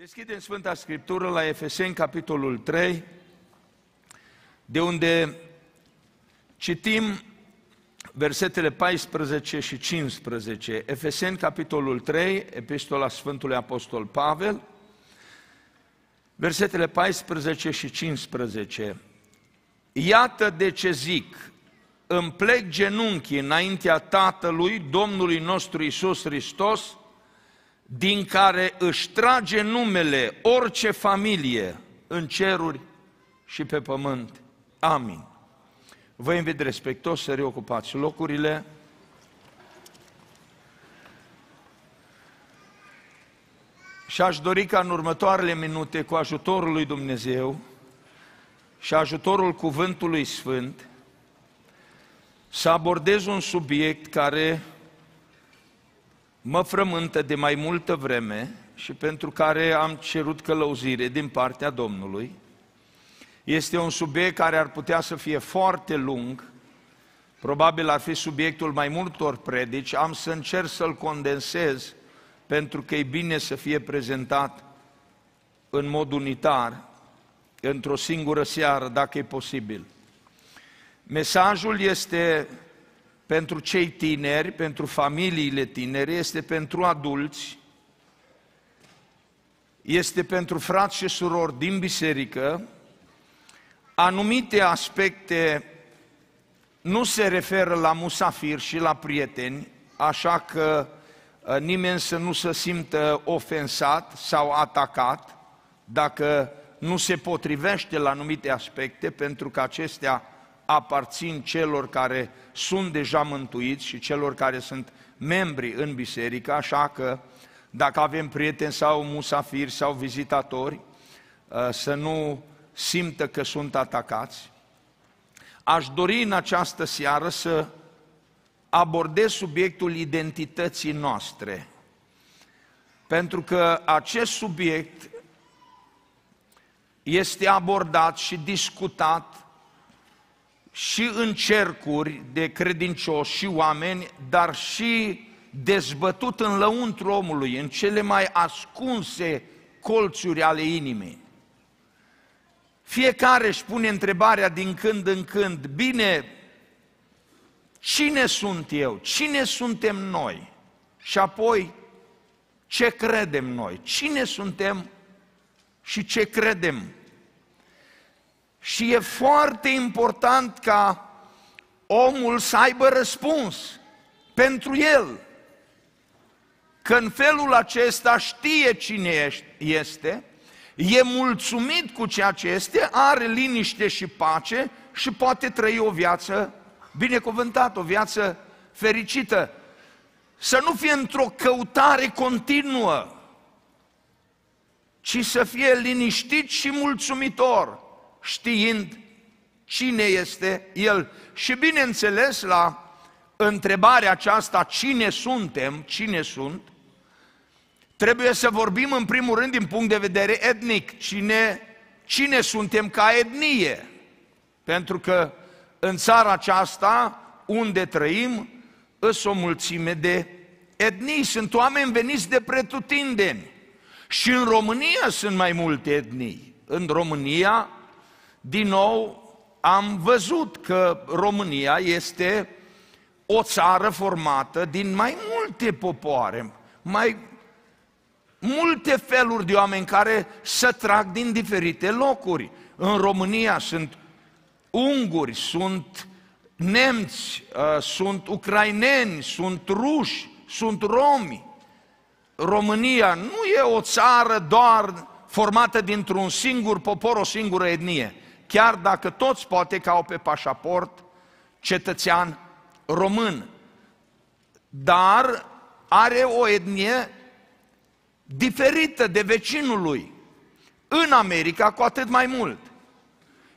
Deschidem Sfânta Scriptură la Efeseni, capitolul 3, de unde citim versetele 14 și 15. Efeseni, capitolul 3, epistola Sfântului Apostol Pavel, versetele 14 și 15. Iată de ce zic, îmi plec genunchii înaintea Tatălui, Domnului nostru Isus Hristos, din care își trage numele orice familie în ceruri și pe pământ. Amin. Vă invit respectos să reocupați locurile. Și aș dori ca în următoarele minute, cu ajutorul lui Dumnezeu și ajutorul Cuvântului Sfânt, să abordez un subiect care mă frământă de mai multă vreme și pentru care am cerut călăuzire din partea Domnului. Este un subiect care ar putea să fie foarte lung, probabil ar fi subiectul mai multor predici, am să încerc să-l condensez pentru că e bine să fie prezentat în mod unitar, într-o singură seară, dacă e posibil. Mesajul este pentru cei tineri, pentru familiile tinere, este pentru adulți, este pentru frați și surori din biserică, anumite aspecte nu se referă la musafir și la prieteni, așa că uh, nimeni să nu se simtă ofensat sau atacat dacă nu se potrivește la anumite aspecte, pentru că acestea aparțin celor care sunt deja mântuiți și celor care sunt membri în biserică, așa că dacă avem prieteni sau musafiri sau vizitatori, uh, să nu simtă că sunt atacați. Aș dori în această seară să abordez subiectul identității noastre, pentru că acest subiect este abordat și discutat și în cercuri de credincioși și oameni, dar și dezbătut în lăuntru omului, în cele mai ascunse colțuri ale inimii. Fiecare își pune întrebarea din când în când, bine, cine sunt eu? Cine suntem noi? Și apoi, ce credem noi? Cine suntem și ce credem? Și e foarte important ca omul să aibă răspuns pentru el. Că în felul acesta știe cine este, e mulțumit cu ceea ce este, are liniște și pace și poate trăi o viață binecuvântată, o viață fericită. Să nu fie într-o căutare continuă, ci să fie liniștit și mulțumitor știind cine este El. Și bineînțeles, la întrebarea aceasta, cine suntem, cine sunt, trebuie să vorbim în primul rând din punct de vedere etnic, cine, cine suntem ca etnie. Pentru că în țara aceasta, unde trăim, îs o mulțime de etnii, sunt oameni veniți de pretutindeni. Și în România sunt mai multe etnii. În România din nou am văzut că România este o țară formată din mai multe popoare, mai multe feluri de oameni care se trag din diferite locuri. În România sunt unguri, sunt nemți, uh, sunt ucraineni, sunt ruși, sunt romi. România nu e o țară doar formată dintr-un singur popor, o singură etnie chiar dacă toți poate că au pe pașaport cetățean român. Dar are o etnie diferită de vecinul lui. În America cu atât mai mult.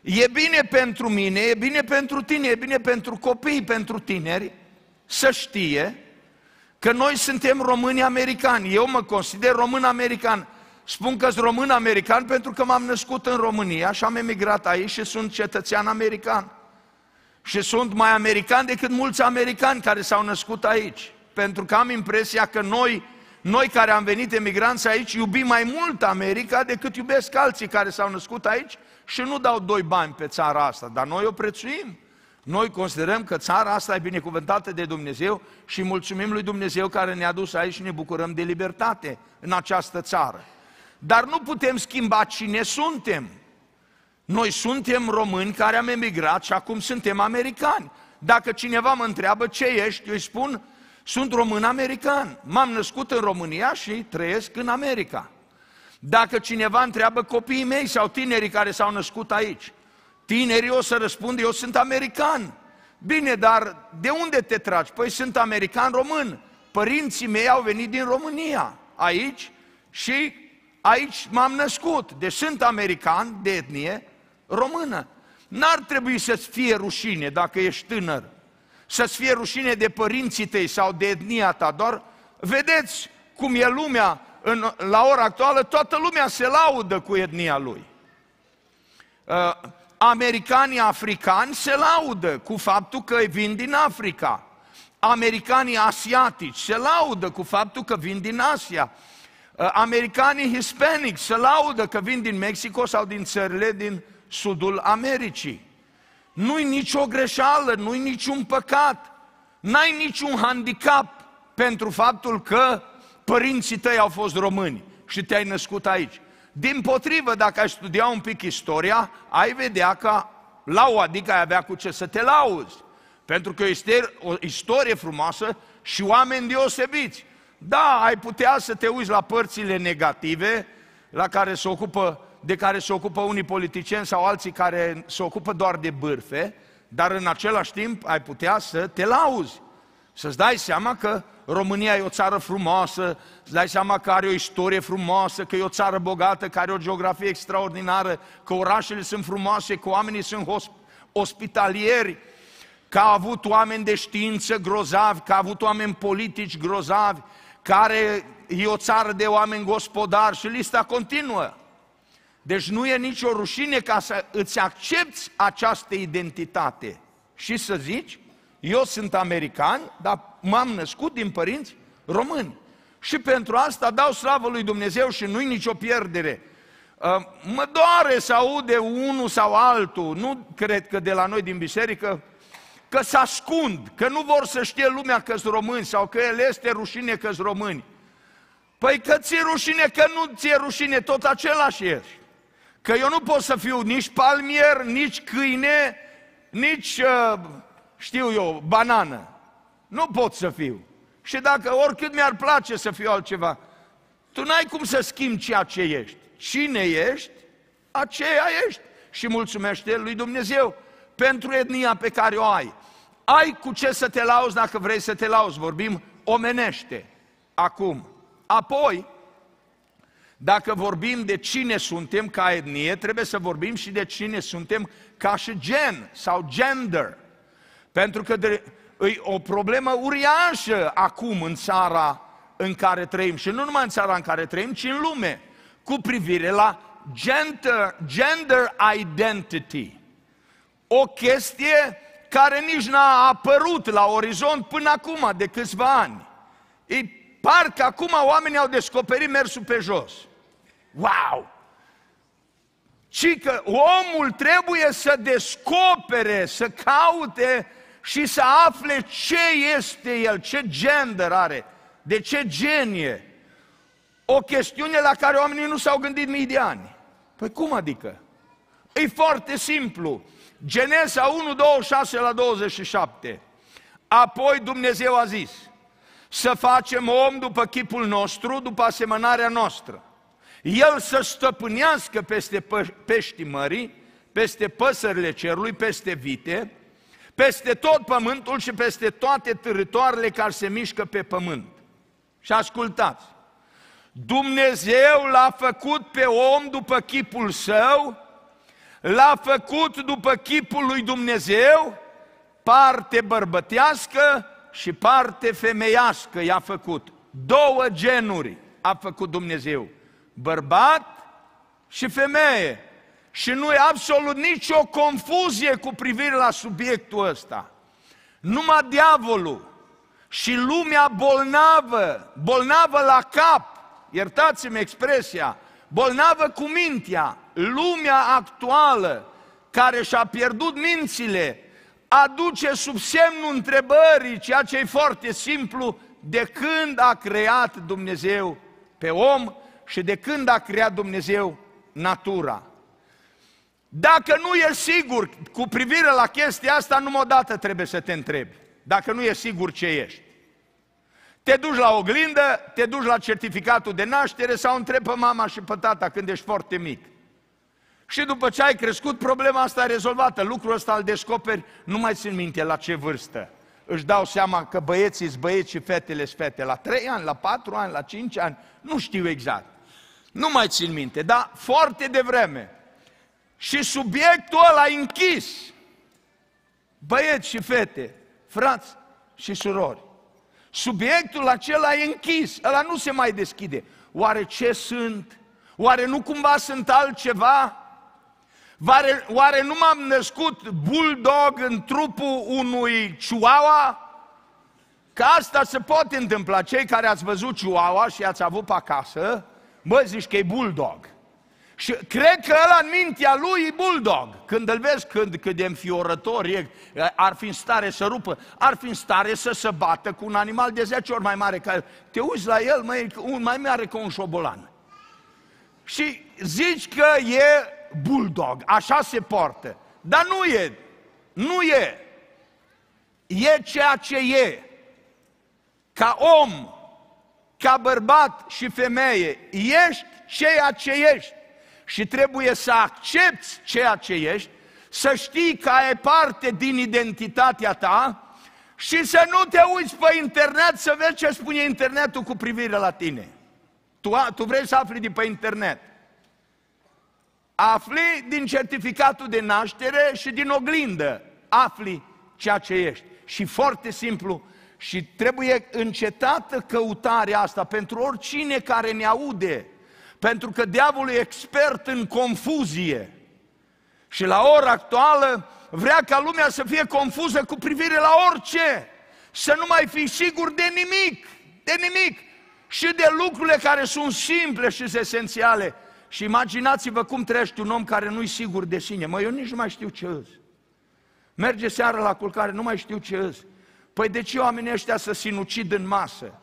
E bine pentru mine, e bine pentru tine, e bine pentru copii, pentru tineri să știe că noi suntem români americani. Eu mă consider român american. Spun că sunt român-american pentru că m-am născut în România și am emigrat aici și sunt cetățean american. Și sunt mai american decât mulți americani care s-au născut aici. Pentru că am impresia că noi noi care am venit emigranți aici iubim mai mult America decât iubesc alții care s-au născut aici și nu dau doi bani pe țara asta, dar noi o prețuim. Noi considerăm că țara asta e binecuvântată de Dumnezeu și mulțumim lui Dumnezeu care ne-a dus aici și ne bucurăm de libertate în această țară. Dar nu putem schimba cine suntem. Noi suntem români care am emigrat și acum suntem americani. Dacă cineva mă întreabă ce ești, eu îi spun, sunt român american. M-am născut în România și trăiesc în America. Dacă cineva întreabă copiii mei sau tinerii care s-au născut aici, tinerii o să răspund, eu sunt american. Bine, dar de unde te tragi? Păi sunt american român. Părinții mei au venit din România, aici, și aici m-am născut. Deci sunt american de etnie română. N-ar trebui să-ți fie rușine dacă ești tânăr, să-ți fie rușine de părinții tăi sau de etnia ta, doar vedeți cum e lumea în, la ora actuală, toată lumea se laudă cu etnia lui. Uh, americanii africani se laudă cu faptul că vin din Africa. Americanii asiatici se laudă cu faptul că vin din Asia. Uh, americanii hispanici se laudă că vin din Mexico sau din țările din sudul Americii. Nu-i nicio greșeală, nu-i niciun păcat, n-ai niciun handicap pentru faptul că părinții tăi au fost români și te-ai născut aici. Din potrivă, dacă ai studia un pic istoria, ai vedea că la o adică ai avea cu ce să te lauzi. Pentru că este o istorie frumoasă și oameni deosebiți. Da, ai putea să te uiți la părțile negative la care se ocupă, de care se ocupă unii politicieni sau alții care se ocupă doar de bârfe, dar în același timp ai putea să te lauzi. Să-ți dai seama că România e o țară frumoasă, îți dai seama că are o istorie frumoasă, că e o țară bogată, că are o geografie extraordinară, că orașele sunt frumoase, că oamenii sunt ospitalieri, că a avut oameni de știință grozavi, că a avut oameni politici grozavi, care e o țară de oameni gospodari și lista continuă. Deci nu e nicio rușine ca să îți accepti această identitate și să zici, eu sunt american, dar m-am născut din părinți români. Și pentru asta dau slavă lui Dumnezeu și nu-i nicio pierdere. Uh, mă doare să aud de unul sau altul, nu cred că de la noi din biserică, că se ascund, că nu vor să știe lumea că sunt români sau că el este rușine că sunt români. Păi că ți-e rușine, că nu ți-e rușine, tot același ești. Că eu nu pot să fiu nici palmier, nici câine, nici, uh, știu eu, banană. Nu pot să fiu. Și dacă oricât mi-ar place să fiu altceva, tu n-ai cum să schimbi ceea ce ești. Cine ești, aceea ești. Și mulțumește lui Dumnezeu pentru etnia pe care o ai. Ai cu ce să te lauzi dacă vrei să te lauzi. Vorbim omenește acum. Apoi, dacă vorbim de cine suntem ca etnie, trebuie să vorbim și de cine suntem ca și gen sau gender. Pentru că de, e o problemă uriașă acum în țara în care trăim și nu numai în țara în care trăim, ci în lume, cu privire la gender, gender identity. O chestie care nici n-a apărut la orizont până acum, de câțiva ani. E parcă acum oamenii au descoperit mersul pe jos. Wow! Ci că omul trebuie să descopere, să caute și să afle ce este el, ce gender are, de ce genie. O chestiune la care oamenii nu s-au gândit mii de ani. Păi cum adică? E foarte simplu. Genesa 1, 26 la 27. Apoi Dumnezeu a zis, să facem om după chipul nostru, după asemănarea noastră. El să stăpânească peste peștii mării, peste păsările cerului, peste vite, peste tot pământul și peste toate târătoarele care se mișcă pe pământ. Și ascultați, Dumnezeu l-a făcut pe om după chipul său, l-a făcut după chipul lui Dumnezeu, parte bărbătească și parte femeiască i-a făcut. Două genuri a făcut Dumnezeu, bărbat și femeie. Și nu e absolut nicio confuzie cu privire la subiectul ăsta. Numai diavolul și lumea bolnavă, bolnavă la cap, iertați-mi expresia, bolnavă cu mintea, lumea actuală, care și-a pierdut mințile, aduce sub semnul întrebării, ceea ce e foarte simplu, de când a creat Dumnezeu pe om și de când a creat Dumnezeu natura. Dacă nu e sigur cu privire la chestia asta, numai o dată trebuie să te întrebi. Dacă nu e sigur ce ești. Te duci la oglindă, te duci la certificatul de naștere sau întrebi pe mama și pe tata când ești foarte mic. Și după ce ai crescut, problema asta e rezolvată. Lucrul ăsta îl descoperi, nu mai țin minte la ce vârstă. Își dau seama că băieții sunt băieți și fetele sunt fete. La 3 ani, la 4 ani, la 5 ani, nu știu exact. Nu mai țin minte, dar foarte devreme. Și subiectul ăla închis. Băieți și fete, frați și surori. Subiectul acela e închis, ăla nu se mai deschide. Oare ce sunt? Oare nu cumva sunt altceva? Oare, oare nu m-am născut bulldog în trupul unui chihuahua? Că asta se poate întâmpla. Cei care ați văzut chihuahua și ați avut pe acasă, bă, zici că e bulldog. Și cred că ăla în mintea lui e bulldog. Când îl vezi când, cât de înfiorător e, ar fi în stare să rupă, ar fi în stare să se bată cu un animal de 10 ori mai mare ca el. Te uiți la el, mai, un mai mare ca un șobolan. Și zici că e bulldog, așa se poartă. Dar nu e, nu e. E ceea ce e. Ca om, ca bărbat și femeie, ești ceea ce ești. Și trebuie să accepti ceea ce ești, să știi că ai parte din identitatea ta și să nu te uiți pe internet să vezi ce spune internetul cu privire la tine. Tu, tu vrei să afli de pe internet afli din certificatul de naștere și din oglindă, afli ceea ce ești. Și foarte simplu, și trebuie încetată căutarea asta pentru oricine care ne aude, pentru că diavolul e expert în confuzie. Și la ora actuală vrea ca lumea să fie confuză cu privire la orice, să nu mai fii sigur de nimic, de nimic, și de lucrurile care sunt simple și esențiale. Și imaginați-vă cum trăiește un om care nu-i sigur de sine. Mă, eu nici nu mai știu ce îs. Merge seara la culcare, nu mai știu ce îs. Păi de ce oamenii ăștia să sinucid în masă?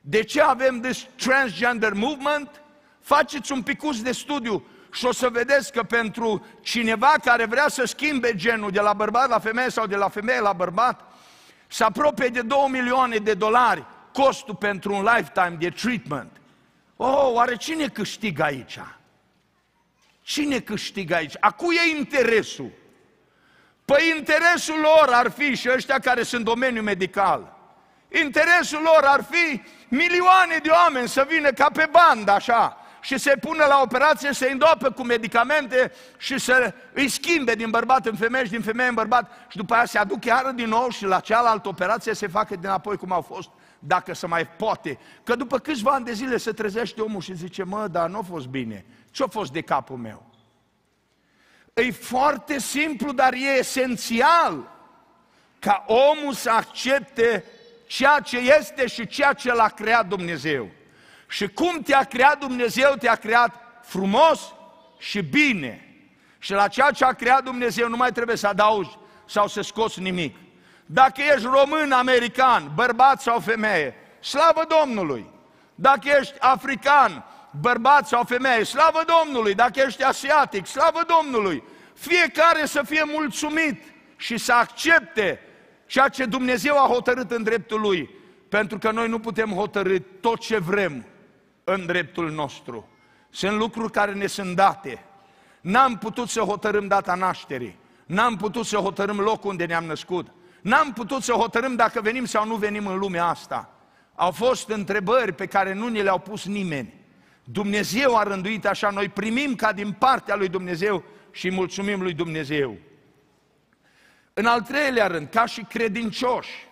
De ce avem this transgender movement? Faceți un picuț de studiu și o să vedeți că pentru cineva care vrea să schimbe genul de la bărbat la femeie sau de la femeie la bărbat, se apropie de 2 milioane de dolari costul pentru un lifetime de treatment. Oh, oare cine câștigă aici? Cine câștigă aici? A cui e interesul? Păi interesul lor ar fi, și ăștia care sunt domeniul medical, interesul lor ar fi milioane de oameni să vină ca pe bandă așa și să pună la operație, să-i îndoapă cu medicamente și să îi schimbe din bărbat în femeie și din femeie în bărbat și după aia se aduc chiar din nou și la cealaltă operație se facă din apoi cum au fost dacă se mai poate. Că după câțiva ani de zile se trezește omul și zice, mă, dar nu a fost bine. Ce-a fost de capul meu? E foarte simplu, dar e esențial ca omul să accepte ceea ce este și ceea ce l-a creat Dumnezeu. Și cum te-a creat Dumnezeu, te-a creat frumos și bine. Și la ceea ce a creat Dumnezeu nu mai trebuie să adaugi sau să scoți nimic. Dacă ești român, american, bărbat sau femeie, slavă Domnului! Dacă ești african, bărbat sau femeie, slavă Domnului! Dacă ești asiatic, slavă Domnului! Fiecare să fie mulțumit și să accepte ceea ce Dumnezeu a hotărât în dreptul lui. Pentru că noi nu putem hotărâ tot ce vrem în dreptul nostru. Sunt lucruri care ne sunt date. N-am putut să hotărâm data nașterii. N-am putut să hotărâm locul unde ne-am născut. N-am putut să hotărâm dacă venim sau nu venim în lumea asta. Au fost întrebări pe care nu ni le-au pus nimeni. Dumnezeu a rânduit așa, noi primim ca din partea lui Dumnezeu și mulțumim lui Dumnezeu. În al treilea rând, ca și credincioși,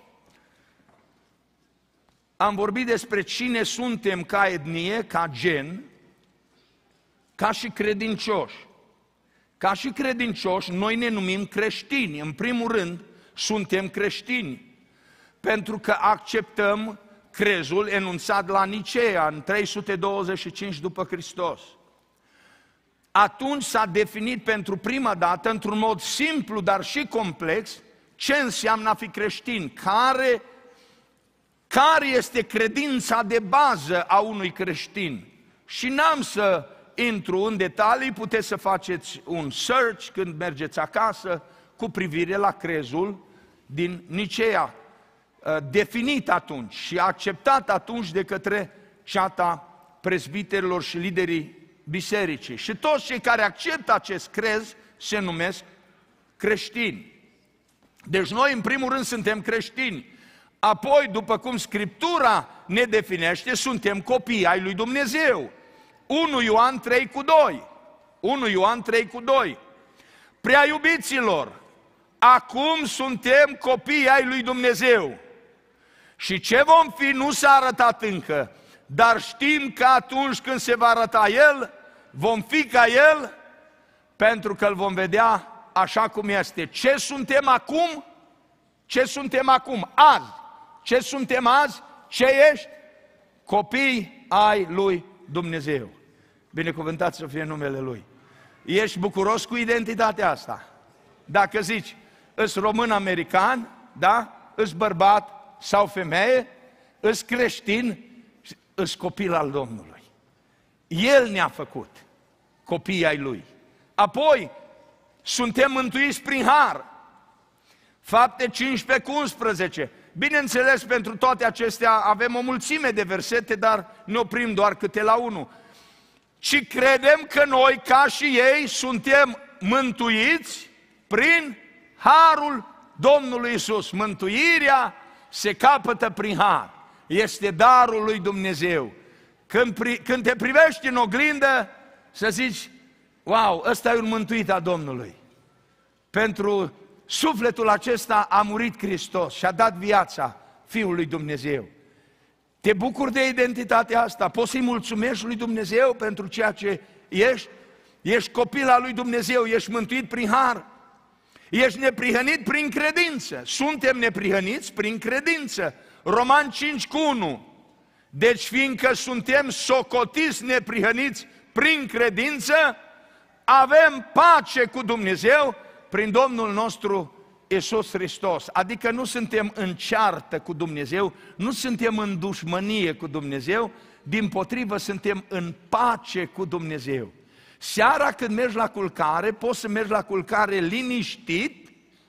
am vorbit despre cine suntem ca etnie, ca gen, ca și credincioși. Ca și credincioși, noi ne numim creștini. În primul rând, suntem creștini. Pentru că acceptăm crezul enunțat la Nicea în 325 după Hristos. Atunci s-a definit pentru prima dată, într-un mod simplu, dar și complex, ce înseamnă a fi creștin, care, care este credința de bază a unui creștin. Și n-am să intru în detalii, puteți să faceți un search când mergeți acasă cu privire la crezul din Nicea, uh, definit atunci și acceptat atunci de către ceata prezbiterilor și liderii bisericii. Și toți cei care acceptă acest crez se numesc creștini. Deci noi, în primul rând, suntem creștini. Apoi, după cum Scriptura ne definește, suntem copii ai lui Dumnezeu. 1 Ioan 3 cu 2. 1 Ioan 3 cu 2. Prea iubiților, acum suntem copii ai lui Dumnezeu. Și ce vom fi nu s-a arătat încă, dar știm că atunci când se va arăta El, vom fi ca El, pentru că îl vom vedea așa cum este. Ce suntem acum? Ce suntem acum? Azi. Ce suntem azi? Ce ești? Copii ai lui Dumnezeu. Binecuvântat să fie numele Lui. Ești bucuros cu identitatea asta. Dacă zici, îs român-american, da? Îs bărbat sau femeie, îs creștin, îs copil al Domnului. El ne-a făcut copii ai Lui. Apoi, suntem mântuiți prin har. Fapte 15 cu 11. Bineînțeles, pentru toate acestea avem o mulțime de versete, dar ne oprim doar câte la unul. Și credem că noi, ca și ei, suntem mântuiți prin harul Domnului Isus. Mântuirea se capătă prin har. Este darul lui Dumnezeu. Când, pri, când te privești în oglindă, să zici, wow, ăsta e un mântuit a Domnului. Pentru sufletul acesta a murit Hristos și a dat viața Fiului Dumnezeu. Te bucuri de identitatea asta, poți să-i mulțumești lui Dumnezeu pentru ceea ce ești? Ești copil al lui Dumnezeu, ești mântuit prin har, ești neprihănit prin credință. Suntem neprihăniți prin credință. Roman 5 cu 1. Deci fiindcă suntem socotiți neprihăniți prin credință, avem pace cu Dumnezeu prin Domnul nostru Iisus Hristos. Adică nu suntem în ceartă cu Dumnezeu, nu suntem în dușmănie cu Dumnezeu, din potrivă suntem în pace cu Dumnezeu. Seara când mergi la culcare, poți să mergi la culcare liniștit,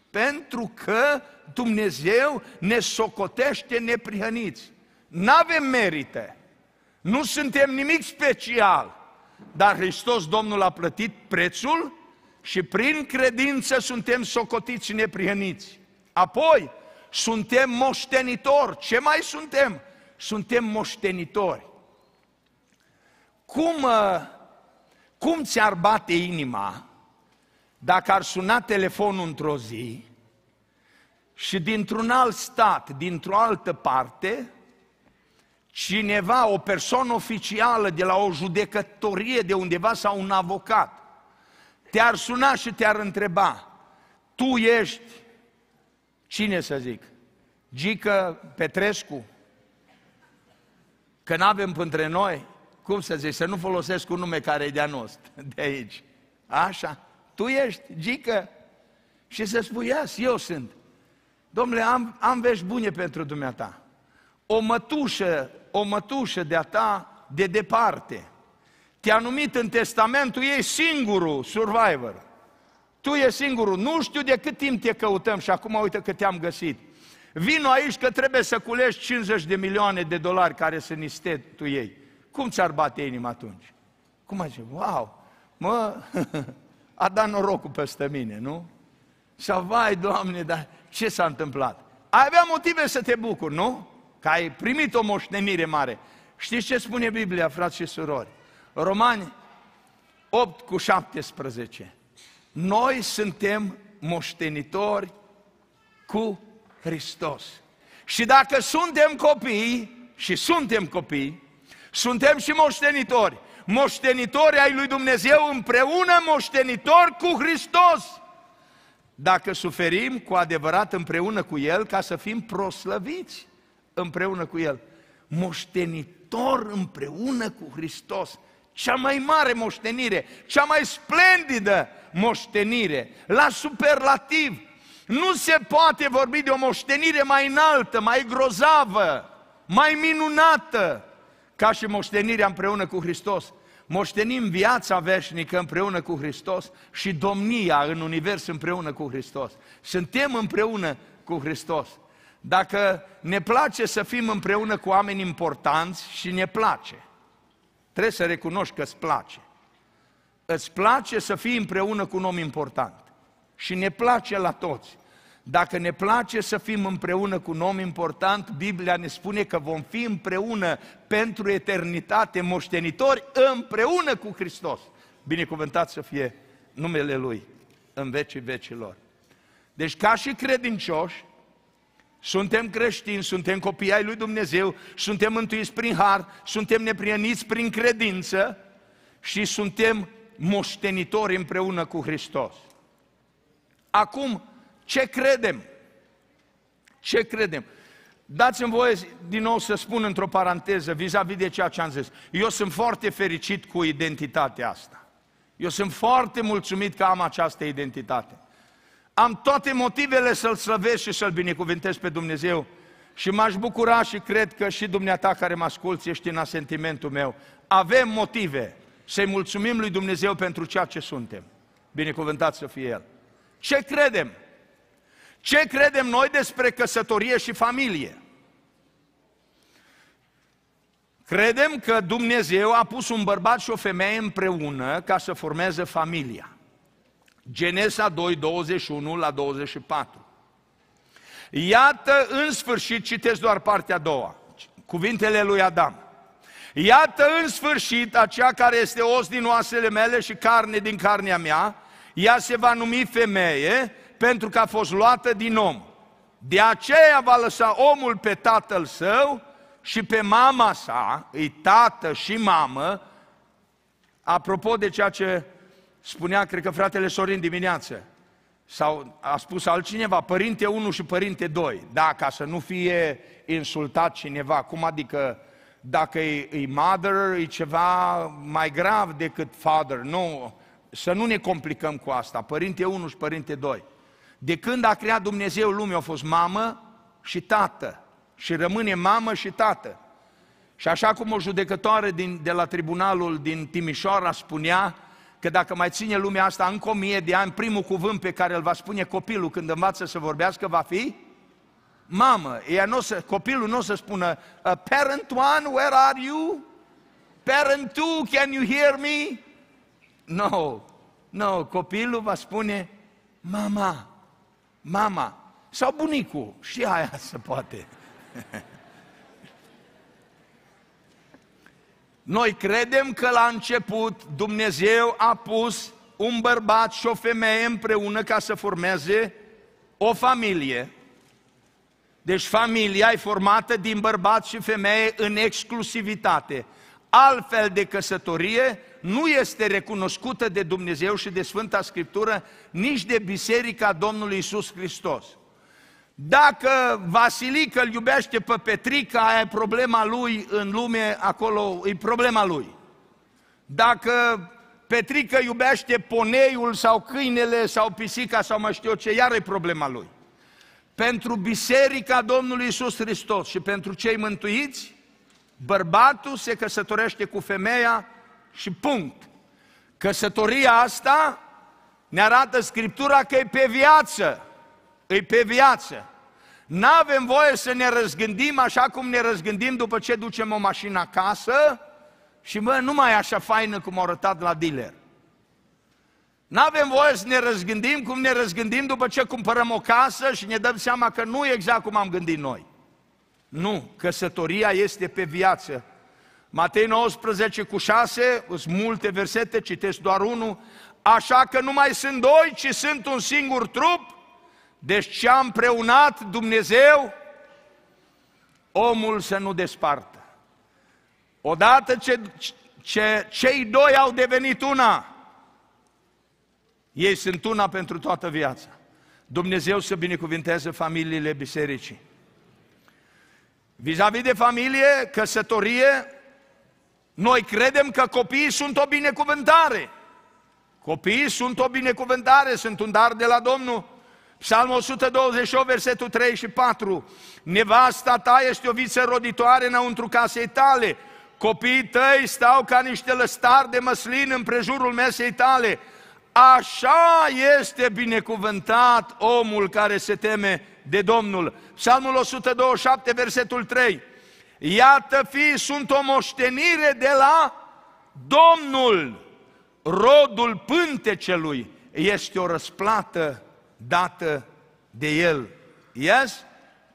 pentru că Dumnezeu ne socotește neprihăniți. N-avem merite, nu suntem nimic special, dar Hristos Domnul a plătit prețul și prin credință suntem socotiți neprihăniți. Apoi, suntem moștenitori. Ce mai suntem? Suntem moștenitori. Cum, uh, cum ți-ar bate inima dacă ar suna telefonul într-o zi și dintr-un alt stat, dintr-o altă parte, cineva, o persoană oficială de la o judecătorie de undeva sau un avocat, te-ar suna și te-ar întreba, tu ești, cine să zic, Gică Petrescu, că nu avem între noi, cum să zic, să nu folosesc un nume care e de-a nostru, de aici. Așa, tu ești Gică și să spui, ias, eu sunt. Domnule, am, am vești bune pentru dumneata. O mătușă, o mătușă de-a ta de departe, te-a numit în testamentul ei singurul survivor. Tu e singurul. Nu știu de cât timp te căutăm și acum uite că te-am găsit. Vino aici că trebuie să culegi 50 de milioane de dolari care să niste tu ei. Cum ți-ar bate inima atunci? Cum ai zice? Wow! Mă, a dat norocul peste mine, nu? Sau, vai, Doamne, dar ce s-a întâmplat? Ai avea motive să te bucuri, nu? Că ai primit o moștenire mare. Știți ce spune Biblia, frați și surori? Romani 8 cu 17. Noi suntem moștenitori cu Hristos. Și dacă suntem copii, și suntem copii, suntem și moștenitori. Moștenitori ai lui Dumnezeu împreună moștenitori cu Hristos. dacă suferim cu adevărat împreună cu El ca să fim proslăviți împreună cu El. Moștenitor împreună cu Hristos. Cea mai mare moștenire, cea mai splendidă moștenire, la superlativ. Nu se poate vorbi de o moștenire mai înaltă, mai grozavă, mai minunată, ca și moștenirea împreună cu Hristos. Moștenim viața veșnică împreună cu Hristos și domnia în univers împreună cu Hristos. Suntem împreună cu Hristos. Dacă ne place să fim împreună cu oameni importanți și ne place, trebuie să recunoști că îți place. Îți place să fii împreună cu un om important. Și ne place la toți. Dacă ne place să fim împreună cu un om important, Biblia ne spune că vom fi împreună pentru eternitate, moștenitori împreună cu Hristos. Binecuvântat să fie numele Lui în vecii vecilor. Deci ca și credincioși, suntem creștini, suntem copii ai lui Dumnezeu, suntem mântuiți prin har, suntem neprieniți prin credință și suntem moștenitori împreună cu Hristos. Acum, ce credem? Ce credem? Dați-mi voie din nou să spun într-o paranteză vis-a-vis de ceea ce am zis. Eu sunt foarte fericit cu identitatea asta. Eu sunt foarte mulțumit că am această identitate. Am toate motivele să-L slăvesc și să-L binecuvântez pe Dumnezeu și m-aș bucura și cred că și dumneata care mă asculți ești în asentimentul meu. Avem motive să-i mulțumim lui Dumnezeu pentru ceea ce suntem. Binecuvântat să fie El. Ce credem? Ce credem noi despre căsătorie și familie? Credem că Dumnezeu a pus un bărbat și o femeie împreună ca să formeze familia. Genesa 2, 21 la 24. Iată, în sfârșit, citesc doar partea a doua, cuvintele lui Adam. Iată, în sfârșit, aceea care este os din oasele mele și carne din carnea mea, ea se va numi femeie, pentru că a fost luată din om. De aceea va lăsa omul pe tatăl său și pe mama sa, îi tată și mamă, apropo de ceea ce spunea, cred că fratele Sorin dimineață, sau a spus altcineva, părinte 1 și părinte 2, da, ca să nu fie insultat cineva, cum adică dacă e, e mother, e ceva mai grav decât father, nu, să nu ne complicăm cu asta, părinte 1 și părinte 2. De când a creat Dumnezeu lumea, a fost mamă și tată. Și rămâne mamă și tată. Și așa cum o judecătoare din, de la tribunalul din Timișoara spunea că dacă mai ține lumea asta încă o mie de ani, primul cuvânt pe care îl va spune copilul când învață să vorbească va fi mamă. Ea n-o să, copilul nu o să spună parent one, where are you? Parent two, can you hear me? No, no, copilul va spune mama mama sau bunicul, și aia se poate. Noi credem că la început Dumnezeu a pus un bărbat și o femeie împreună ca să formeze o familie. Deci familia e formată din bărbat și femeie în exclusivitate. Altfel de căsătorie nu este recunoscută de Dumnezeu și de Sfânta Scriptură, nici de Biserica Domnului Isus Hristos. Dacă Vasilică îl iubește pe Petrica, aia e problema lui în lume, acolo e problema lui. Dacă Petrica iubește poneiul sau câinele sau pisica sau mai știu eu ce, iar e problema lui. Pentru Biserica Domnului Isus Hristos și pentru cei mântuiți, bărbatul se căsătorește cu femeia și punct. Căsătoria asta ne arată Scriptura că e pe viață, e pe viață. N-avem voie să ne răzgândim așa cum ne răzgândim după ce ducem o mașină acasă și mă, nu mai e așa faină cum au arătat la dealer. N-avem voie să ne răzgândim cum ne răzgândim după ce cumpărăm o casă și ne dăm seama că nu e exact cum am gândit noi. Nu, căsătoria este pe viață. Matei 19 cu 6, sunt multe versete, citesc doar unul, așa că nu mai sunt doi, ci sunt un singur trup, deci ce a împreunat Dumnezeu, omul să nu despartă. Odată ce, ce cei doi au devenit una, ei sunt una pentru toată viața. Dumnezeu să binecuvinteze familiile bisericii. Vis-a-vis de familie, căsătorie, noi credem că copiii sunt o binecuvântare. Copiii sunt o binecuvântare, sunt un dar de la Domnul. Psalmul 128, versetul 3 și 4. Nevasta ta este o viță roditoare înăuntru casei tale. Copiii tăi stau ca niște lăstari de măslin în prejurul mesei tale. Așa este binecuvântat omul care se teme de Domnul. Psalmul 127, versetul 3. Iată, fii, sunt o moștenire de la Domnul. Rodul pântecelui este o răsplată dată de El. Yes?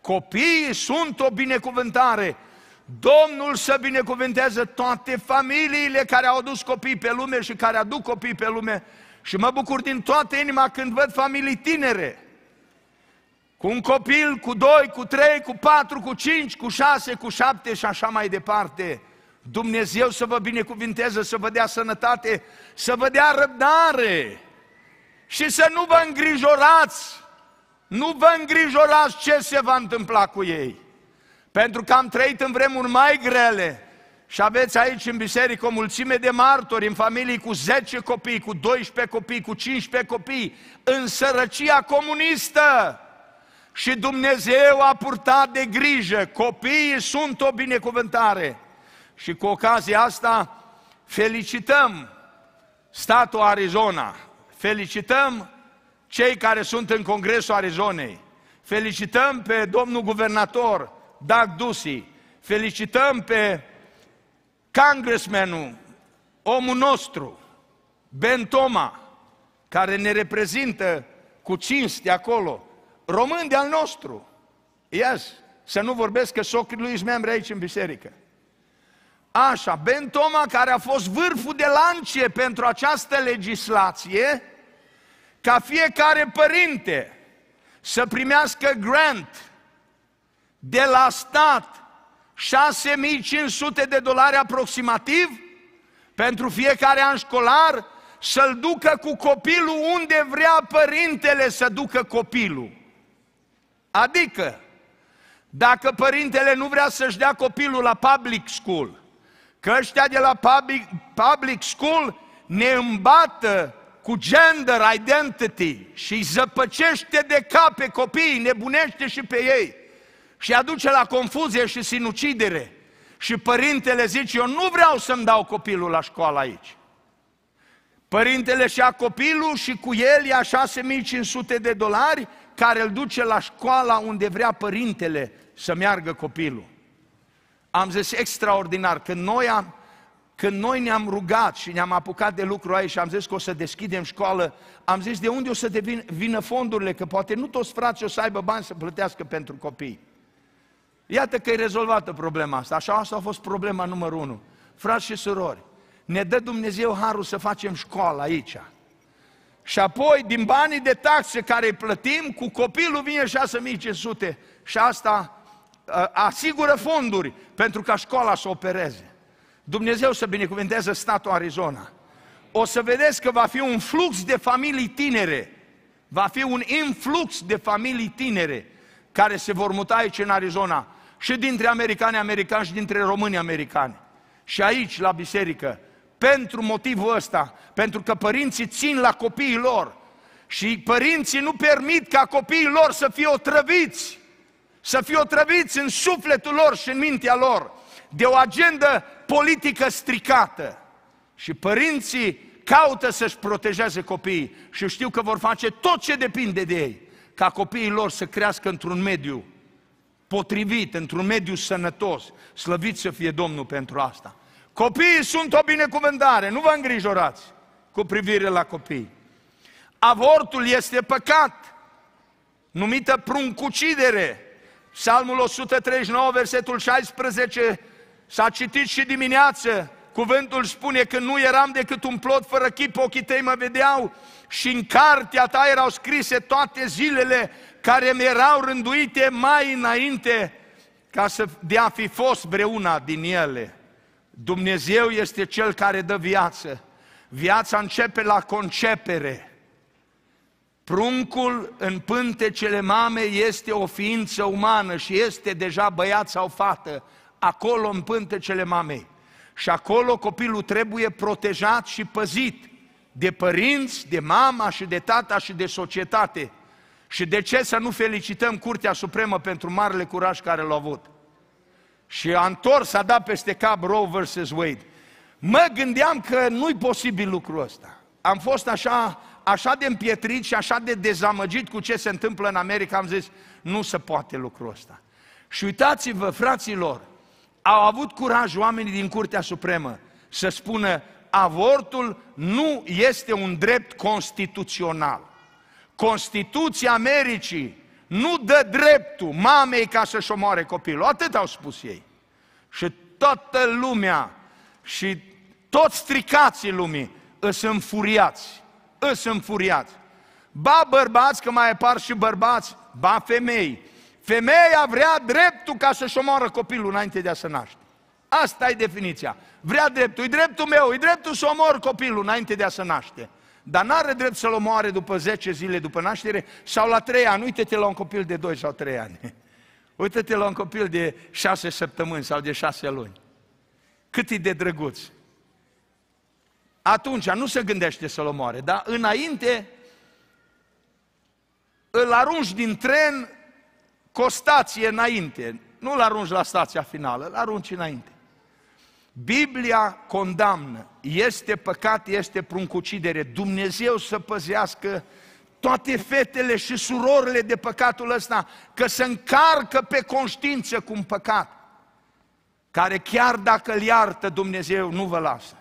Copiii sunt o binecuvântare. Domnul să binecuvânteze toate familiile care au adus copii pe lume și care aduc copii pe lume. Și mă bucur din toată inima când văd familii tinere cu un copil, cu doi, cu trei, cu patru, cu cinci, cu șase, cu șapte și așa mai departe. Dumnezeu să vă binecuvinteze, să vă dea sănătate, să vă dea răbdare și să nu vă îngrijorați, nu vă îngrijorați ce se va întâmpla cu ei. Pentru că am trăit în vremuri mai grele și aveți aici în biserică o mulțime de martori, în familii cu 10 copii, cu 12 copii, cu 15 copii, în sărăcia comunistă și Dumnezeu a purtat de grijă. Copiii sunt o binecuvântare. Și cu ocazia asta felicităm statul Arizona, felicităm cei care sunt în Congresul Arizonei, felicităm pe domnul guvernator Doug Ducey, felicităm pe congressmanul, omul nostru, Ben Toma, care ne reprezintă cu cinste acolo, român de al nostru. Yes, să nu vorbesc că socrii lui sunt membri aici în biserică. Așa, Ben Toma, care a fost vârful de lance pentru această legislație, ca fiecare părinte să primească grant de la stat 6500 de dolari aproximativ pentru fiecare an școlar să-l ducă cu copilul unde vrea părintele să ducă copilul. Adică, dacă părintele nu vrea să-și dea copilul la public school, că ăștia de la public, public school ne îmbată cu gender identity și îi zăpăcește de cap pe copii, nebunește și pe ei și aduce la confuzie și sinucidere. Și părintele zice, eu nu vreau să-mi dau copilul la școală aici. Părintele și-a copilul și cu el ia 6500 de dolari care îl duce la școala unde vrea părintele să meargă copilul. Am zis extraordinar, când noi, am, când noi ne-am rugat și ne-am apucat de lucru aici și am zis că o să deschidem școală, am zis de unde o să devin, vină fondurile, că poate nu toți frații o să aibă bani să plătească pentru copii. Iată că e rezolvată problema asta. Așa asta a fost problema numărul unu. Frați și surori, ne dă Dumnezeu harul să facem școală aici. Și apoi, din banii de taxe care îi plătim, cu copilul vine 6500 și asta uh, asigură fonduri pentru ca școala să opereze. Dumnezeu să binecuvânteze statul Arizona. O să vedeți că va fi un flux de familii tinere, va fi un influx de familii tinere care se vor muta aici în Arizona și dintre americani americani și dintre români americani. Și aici, la biserică, pentru motivul ăsta, pentru că părinții țin la copiii lor și părinții nu permit ca copiii lor să fie otrăviți, să fie otrăviți în sufletul lor și în mintea lor de o agendă politică stricată. Și părinții caută să-și protejeze copiii și știu că vor face tot ce depinde de ei ca copiii lor să crească într-un mediu potrivit, într-un mediu sănătos. Slăvit să fie Domnul pentru asta. Copiii sunt o binecuvântare, nu vă îngrijorați cu privire la copii. Avortul este păcat, numită pruncucidere. Psalmul 139, versetul 16, s-a citit și dimineață, cuvântul spune că nu eram decât un plot fără chip, ochii tăi mă vedeau și în cartea ta erau scrise toate zilele care mi erau rânduite mai înainte ca să de a fi fost breuna din ele. Dumnezeu este Cel care dă viață. Viața începe la concepere. Pruncul în pântecele mamei este o ființă umană și este deja băiat sau fată, acolo în pântecele mamei. Și acolo copilul trebuie protejat și păzit de părinți, de mama și de tata și de societate. Și de ce să nu felicităm Curtea Supremă pentru marele curaj care l-a avut? Și a întors, a dat peste cap Roe vs. Wade. Mă gândeam că nu-i posibil lucrul ăsta. Am fost așa, așa de împietrit și așa de dezamăgit cu ce se întâmplă în America, am zis, nu se poate lucrul ăsta. Și uitați-vă, fraților, au avut curaj oamenii din Curtea Supremă să spună avortul nu este un drept constituțional. Constituția Americii nu dă dreptul mamei ca să-și omoare copilul. Atât au spus ei. Și toată lumea și toți stricații lumii îs înfuriați. Îs înfuriați. Ba bărbați, că mai apar și bărbați, ba femei. Femeia vrea dreptul ca să-și omoară copilul înainte de a se naște. Asta e definiția. Vrea dreptul, e dreptul meu, e dreptul să omor copilul înainte de a se naște. Dar n-are drept să-l omoare după 10 zile după naștere sau la 3 ani. Uite-te la un copil de 2 sau 3 ani. Uite-te la un copil de 6 săptămâni sau de 6 luni. Cât e de drăguț. Atunci nu se gândește să-l omoare, dar înainte îl arunci din tren cu o stație înainte. Nu îl arunci la stația finală, îl arunci înainte. Biblia condamnă, este păcat, este pruncucidere. Dumnezeu să păzească toate fetele și surorile de păcatul ăsta, că se încarcă pe conștiință cu un păcat, care chiar dacă îl iartă Dumnezeu, nu vă lasă.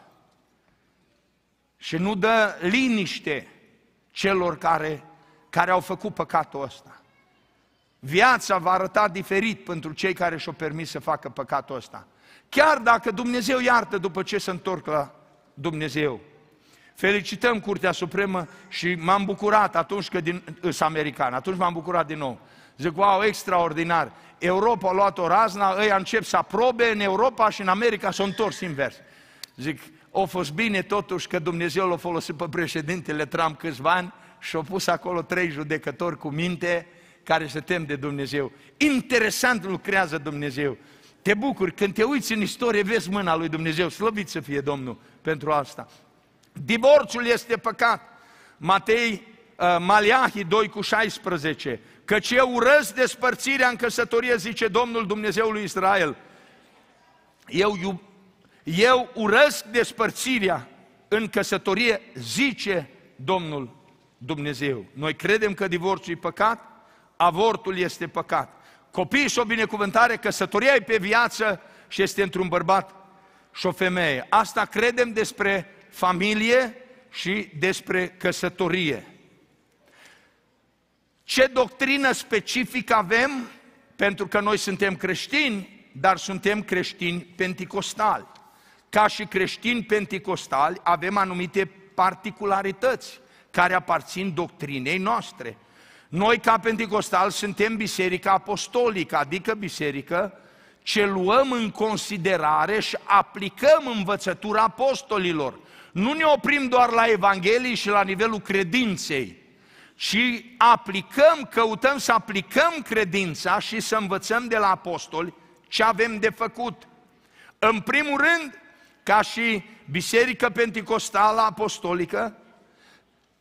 Și nu dă liniște celor care, care au făcut păcatul ăsta. Viața va arăta diferit pentru cei care și-au permis să facă păcatul ăsta. Chiar dacă Dumnezeu iartă după ce se întorc la Dumnezeu. Felicităm Curtea Supremă și m-am bucurat atunci că din, îs american, atunci m-am bucurat din nou. Zic, wow, extraordinar. Europa a luat o razna, ei încep să aprobe în Europa și în America s-au întors invers. Zic, a fost bine totuși că Dumnezeu l-a folosit pe președintele Trump câțiva ani și a pus acolo trei judecători cu minte care se tem de Dumnezeu. Interesant lucrează Dumnezeu. Te bucuri, când te uiți în istorie, vezi mâna lui Dumnezeu, slăvit să fie Domnul pentru asta. Divorțul este păcat. Matei, uh, Maliahi 2 cu 16, căci eu urăsc despărțirea în căsătorie, zice Domnul Dumnezeului Israel. Eu, eu urăsc despărțirea în căsătorie, zice Domnul Dumnezeu. Noi credem că divorțul e păcat, avortul este păcat. Copiii și o binecuvântare, căsătoria e pe viață și este într-un bărbat și o femeie. Asta credem despre familie și despre căsătorie. Ce doctrină specifică avem? Pentru că noi suntem creștini, dar suntem creștini penticostali. Ca și creștini penticostali avem anumite particularități care aparțin doctrinei noastre. Noi, ca pentecostali, suntem biserica apostolică, adică biserică ce luăm în considerare și aplicăm învățătura apostolilor. Nu ne oprim doar la Evanghelii și la nivelul credinței, ci aplicăm, căutăm să aplicăm credința și să învățăm de la apostoli ce avem de făcut. În primul rând, ca și Biserică Pentecostală Apostolică,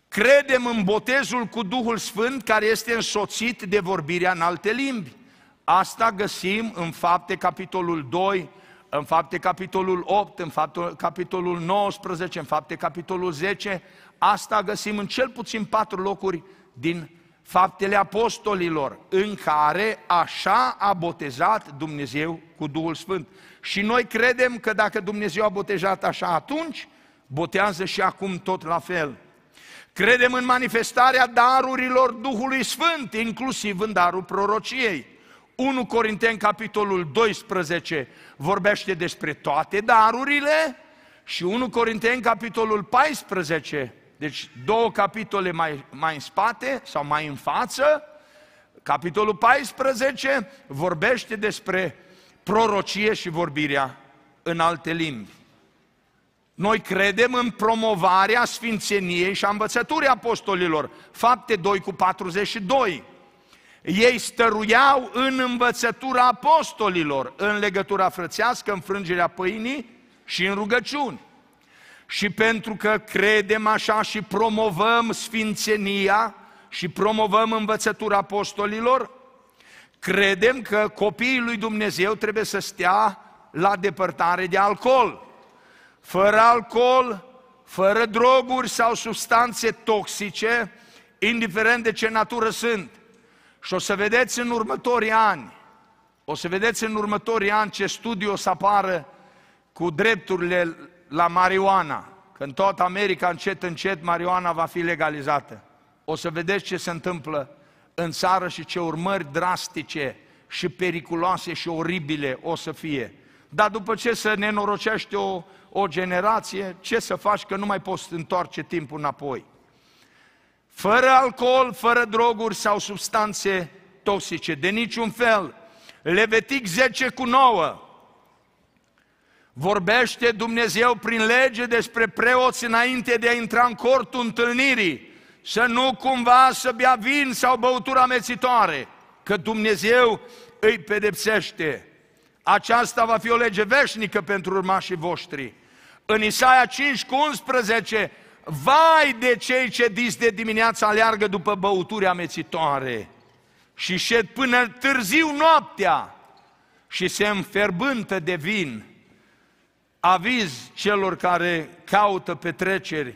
Credem în botezul cu Duhul Sfânt care este însoțit de vorbirea în alte limbi. Asta găsim în fapte capitolul 2, în fapte capitolul 8, în fapte capitolul 19, în fapte capitolul 10. Asta găsim în cel puțin patru locuri din faptele apostolilor, în care așa a botezat Dumnezeu cu Duhul Sfânt. Și noi credem că dacă Dumnezeu a botezat așa atunci, botează și acum tot la fel. Credem în manifestarea darurilor Duhului Sfânt, inclusiv în darul prorociei. 1 Corinteni, capitolul 12, vorbește despre toate darurile și 1 Corinteni, capitolul 14, deci două capitole mai, mai în spate sau mai în față, capitolul 14 vorbește despre prorocie și vorbirea în alte limbi. Noi credem în promovarea sfințeniei și a învățăturii apostolilor. Fapte 2 cu 42. Ei stăruiau în învățătura apostolilor, în legătura frățească, în frângerea pâinii și în rugăciuni. Și pentru că credem așa și promovăm sfințenia și promovăm învățătura apostolilor, credem că copiii lui Dumnezeu trebuie să stea la depărtare de alcool. Fără alcool, fără droguri sau substanțe toxice, indiferent de ce natură sunt. Și o să vedeți în următorii ani, o să vedeți în următorii ani ce studiu o să apară cu drepturile la marihuana. Că în toată America, încet, încet, marihuana va fi legalizată. O să vedeți ce se întâmplă în țară și ce urmări drastice și periculoase și oribile o să fie. Dar după ce se nenorocește o, o generație, ce să faci că nu mai poți întoarce timpul înapoi? Fără alcool, fără droguri sau substanțe toxice, de niciun fel. Levitic 10 cu 9. Vorbește Dumnezeu prin lege despre preoți înainte de a intra în cortul întâlnirii, să nu cumva să bea vin sau băutură amețitoare, că Dumnezeu îi pedepsește. Aceasta va fi o lege veșnică pentru urmașii voștri. În Isaia 5 cu 11, vai de cei ce dis de dimineață aleargă după băuturi amețitoare și șed până târziu noaptea și se înferbântă de vin. Aviz celor care caută petreceri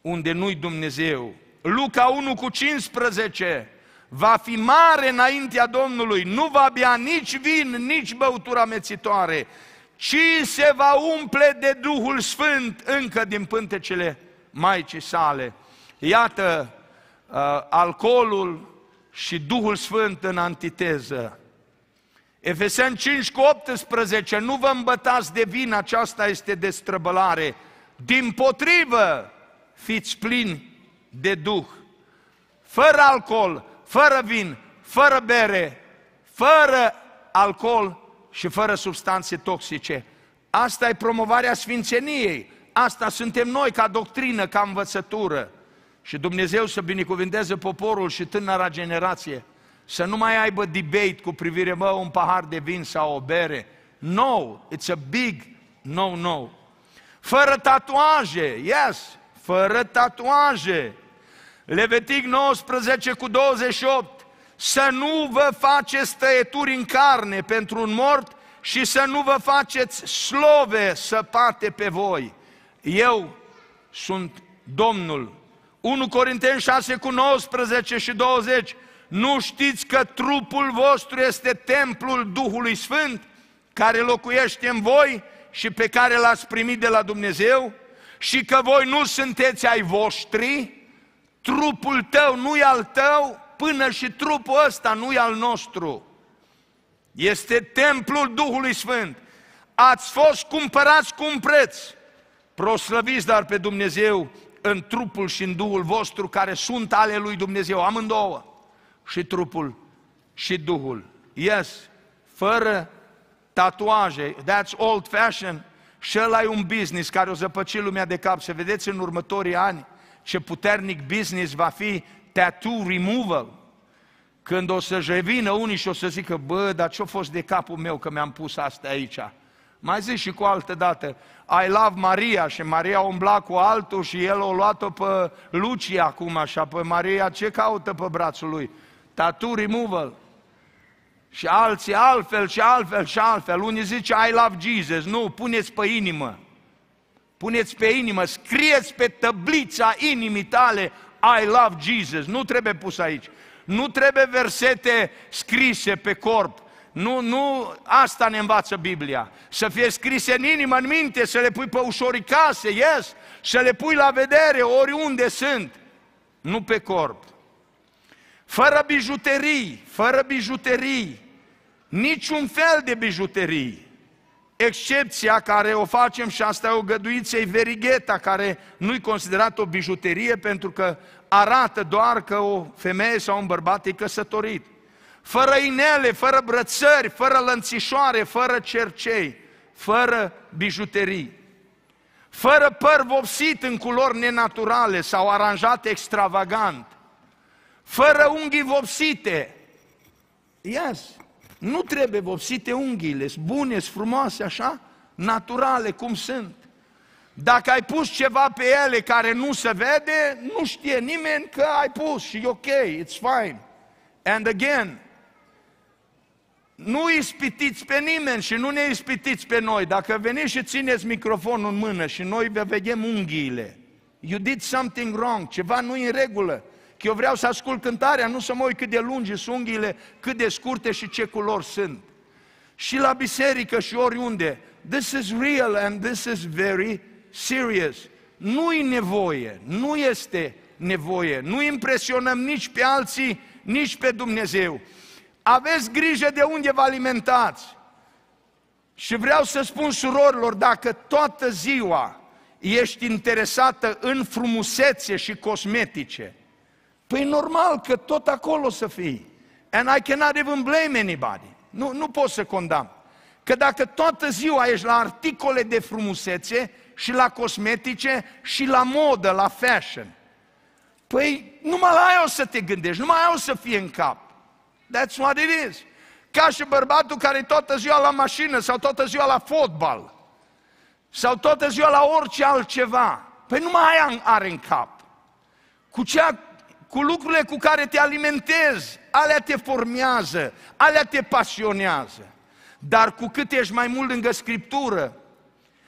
unde nu-i Dumnezeu. Luca 1 cu 15, va fi mare înaintea Domnului, nu va bea nici vin, nici băutura mețitoare, ci se va umple de Duhul Sfânt încă din pântecele Maicii sale. Iată uh, alcoolul și Duhul Sfânt în antiteză. Efeseni 5 cu 18, nu vă îmbătați de vin, aceasta este destrăbălare. Din potrivă, fiți plini de Duh. Fără alcool, fără vin, fără bere, fără alcool și fără substanțe toxice. Asta e promovarea sfințeniei. Asta suntem noi ca doctrină, ca învățătură. Și Dumnezeu să binecuvânteze poporul și tânăra generație să nu mai aibă debate cu privire, mă, un pahar de vin sau o bere. No, it's a big no-no. Fără tatuaje, yes, fără tatuaje. Levitic 19 cu 28, să nu vă faceți tăieturi în carne pentru un mort și să nu vă faceți slove săpate pe voi. Eu sunt Domnul. 1 Corinteni 6 cu 19 și 20, nu știți că trupul vostru este templul Duhului Sfânt care locuiește în voi și pe care l-ați primit de la Dumnezeu și că voi nu sunteți ai voștri, Trupul tău nu e al tău până și trupul ăsta nu e al nostru. Este templul Duhului Sfânt. Ați fost cumpărați cu un preț. Proslăviți dar pe Dumnezeu în trupul și în Duhul vostru care sunt ale lui Dumnezeu, amândouă. Și trupul și Duhul. Yes, fără tatuaje, that's old fashion, și ăla e un business care o zăpăci lumea de cap. Să vedeți în următorii ani, ce puternic business va fi tattoo removal. Când o să-și revină unii și o să zică, bă, dar ce-a fost de capul meu că mi-am pus asta aici? Mai zic și cu altă dată, I love Maria și Maria umbla cu altul și el o luat-o pe Lucia acum așa, pe Maria ce caută pe brațul lui? Tattoo removal. Și alții altfel și altfel și altfel. Unii zice I love Jesus. Nu, puneți pe inimă puneți pe inimă, scrieți pe tăblița inimii tale, I love Jesus. Nu trebuie pus aici. Nu trebuie versete scrise pe corp. Nu, nu, asta ne învață Biblia. Să fie scrise în inimă, în minte, să le pui pe ușoricase, yes, să le pui la vedere oriunde sunt, nu pe corp. Fără bijuterii, fără bijuterii, niciun fel de bijuterii. Excepția care o facem și asta e o găduiță, e verigheta, care nu-i considerat o bijuterie pentru că arată doar că o femeie sau un bărbat e căsătorit. Fără inele, fără brățări, fără lănțișoare, fără cercei, fără bijuterii. fără păr vopsit în culori nenaturale sau aranjate extravagant, fără unghii vopsite. Yes, nu trebuie vopsite unghiile, sunt bune, sunt frumoase așa, naturale cum sunt. Dacă ai pus ceva pe ele care nu se vede, nu știe nimeni că ai pus și e ok, it's fine. And again, nu ispitiți pe nimeni și nu ne ispitiți pe noi. Dacă veniți și țineți microfonul în mână și noi vă vedem unghiile, you did something wrong, ceva nu e în regulă. Că eu vreau să ascult cântarea, nu să mă uit cât de lungi sunt unghiile, cât de scurte și ce culori sunt. Și la biserică și oriunde. This is real and this is very serious. Nu e nevoie, nu este nevoie. Nu impresionăm nici pe alții, nici pe Dumnezeu. Aveți grijă de unde vă alimentați. Și vreau să spun surorilor, dacă toată ziua ești interesată în frumusețe și cosmetice, păi normal că tot acolo să fii. And I cannot even blame anybody. Nu, nu pot să condamn. Că dacă toată ziua ești la articole de frumusețe și la cosmetice și la modă, la fashion, păi numai la aia o să te gândești, numai aia o să fie în cap. That's what it is. Ca și bărbatul care e toată ziua la mașină sau toată ziua la fotbal sau toată ziua la orice altceva. Păi numai aia are în cap. Cu, cea, cu lucrurile cu care te alimentezi, alea te formează, alea te pasionează. Dar cu cât ești mai mult lângă Scriptură,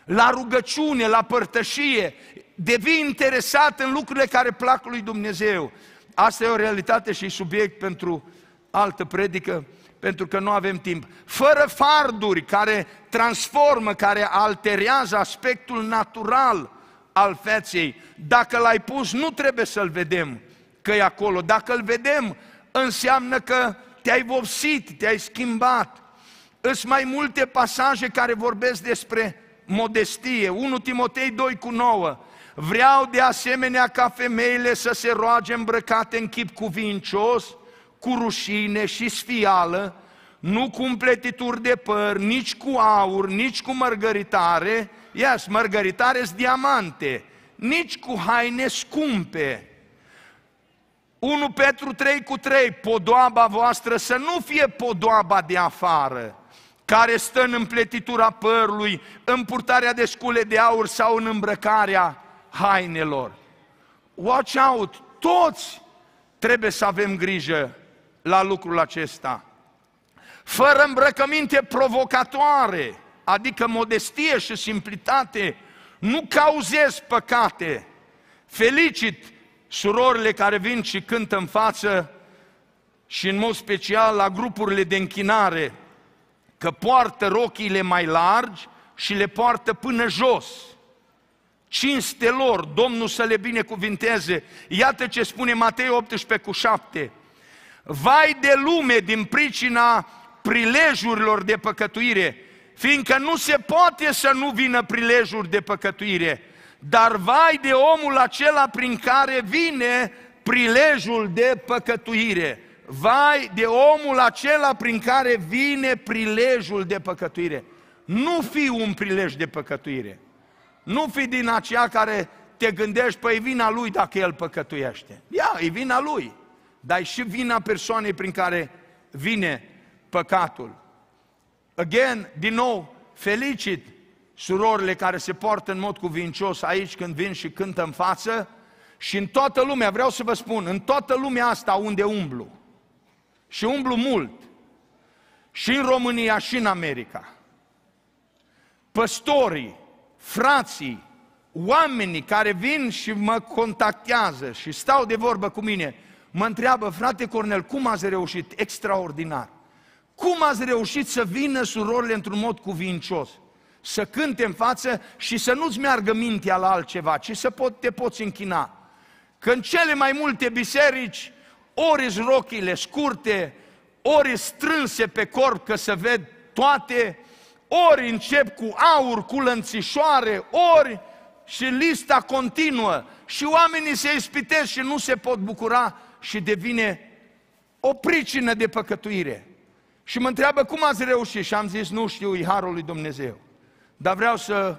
la rugăciune, la părtășie, devii interesat în lucrurile care plac lui Dumnezeu. Asta e o realitate și subiect pentru altă predică, pentru că nu avem timp. Fără farduri care transformă, care alterează aspectul natural al feței. Dacă l-ai pus, nu trebuie să-l vedem că e acolo. Dacă îl vedem, înseamnă că te-ai vopsit, te-ai schimbat. Îs mai multe pasaje care vorbesc despre modestie. 1 Timotei 2 cu 9. Vreau de asemenea ca femeile să se roage îmbrăcate în chip cuvincios, cu rușine și sfială, nu cu împletituri de păr, nici cu aur, nici cu mărgăritare, yes, mărgăritare sunt diamante, nici cu haine scumpe. 1 Petru 3 cu 3, podoaba voastră să nu fie podoaba de afară, care stă în împletitura părului, în purtarea de scule de aur sau în îmbrăcarea hainelor. Watch out! Toți trebuie să avem grijă la lucrul acesta. Fără îmbrăcăminte provocatoare, adică modestie și simplitate, nu cauzezi păcate. Felicit surorile care vin și cântă în față și în mod special la grupurile de închinare, că poartă rochiile mai largi și le poartă până jos. Cinste lor, Domnul să le binecuvinteze. Iată ce spune Matei 18 cu 7. Vai de lume din pricina prilejurilor de păcătuire, fiindcă nu se poate să nu vină prilejuri de păcătuire, dar vai de omul acela prin care vine prilejul de păcătuire. Vai de omul acela prin care vine prilejul de păcătuire. Nu fi un prilej de păcătuire. Nu fi din aceea care te gândești, păi vina lui dacă el păcătuiește. Ia, e vina lui dar e și vina persoanei prin care vine păcatul. Again, din nou, felicit surorile care se poartă în mod cuvincios aici când vin și cântă în față și în toată lumea, vreau să vă spun, în toată lumea asta unde umblu, și umblu mult, și în România și în America, păstorii, frații, oamenii care vin și mă contactează și stau de vorbă cu mine, mă întreabă, frate Cornel, cum ați reușit? Extraordinar. Cum ați reușit să vină surorile într-un mod cuvincios? Să cânte în față și să nu-ți meargă mintea la altceva, ci să pot, te poți închina. Că în cele mai multe biserici, ori rochile scurte, ori strânse pe corp că să ved toate, ori încep cu aur, cu lănțișoare, ori și lista continuă și oamenii se ispitesc și nu se pot bucura și devine o pricină de păcătuire. Și mă întreabă cum ați reușit și am zis nu știu, e harul lui Dumnezeu. Dar vreau să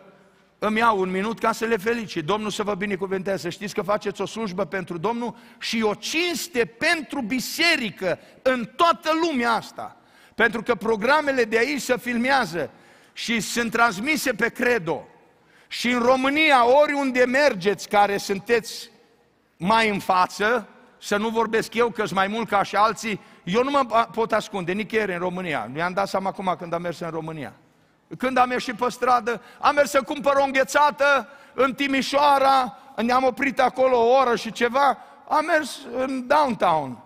îmi iau un minut ca să le felicit. Domnul să vă binecuvânteze. Să știți că faceți o slujbă pentru Domnul și o cinste pentru biserică în toată lumea asta. Pentru că programele de aici se filmează și sunt transmise pe credo. Și în România, oriunde mergeți care sunteți mai în față, să nu vorbesc eu că sunt mai mult ca și alții, eu nu mă pot ascunde nicăieri în România. Mi-am dat seama acum când am mers în România. Când am ieșit pe stradă, am mers să cumpăr o înghețată în Timișoara, ne-am oprit acolo o oră și ceva, am mers în downtown.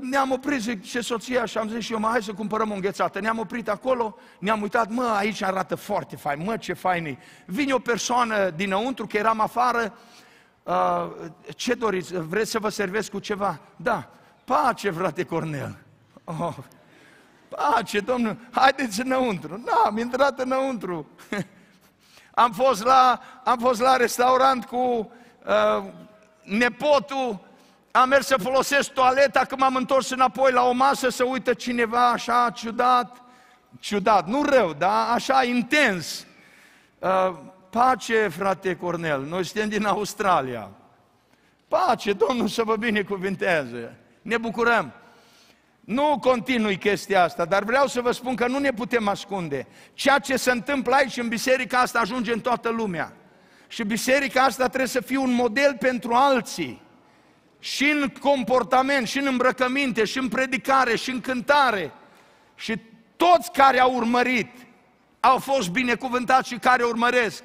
Ne-am oprit, zic, ce soția și am zis și eu, mă, hai să cumpărăm o înghețată. Ne-am oprit acolo, ne-am uitat, mă, aici arată foarte fain, mă, ce fain e. Vine o persoană dinăuntru, că eram afară, uh, ce doriți, vreți să vă servesc cu ceva? Da, pace, frate Cornel. Oh, Pace, domnul, haideți înăuntru. Da, am intrat înăuntru. am, fost la, am fost la restaurant cu uh, nepotul, am mers să folosesc toaleta, când m-am întors înapoi la o masă să uită cineva așa ciudat, ciudat, nu rău, dar așa intens. Uh, pace, frate Cornel, noi suntem din Australia. Pace, Domnul să vă binecuvinteze. Ne bucurăm. Nu continui chestia asta, dar vreau să vă spun că nu ne putem ascunde. Ceea ce se întâmplă aici în biserica asta ajunge în toată lumea. Și biserica asta trebuie să fie un model pentru alții. Și în comportament, și în îmbrăcăminte, și în predicare, și în cântare. Și toți care au urmărit au fost binecuvântați și care urmăresc.